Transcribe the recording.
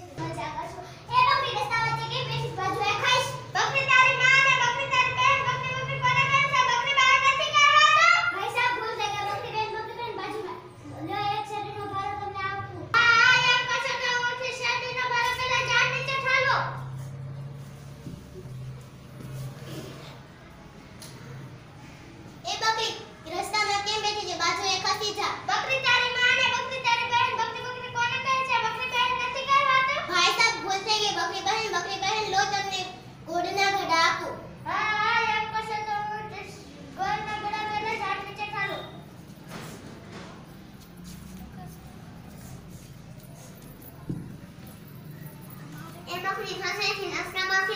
Thank you. に参戦しなす。